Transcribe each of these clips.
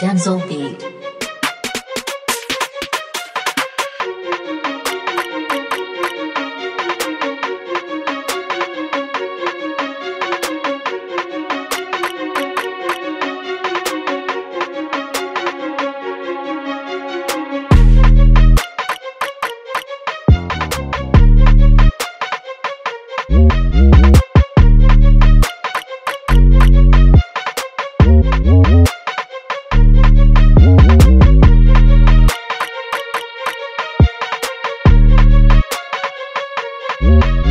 Denzel Beat.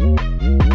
Música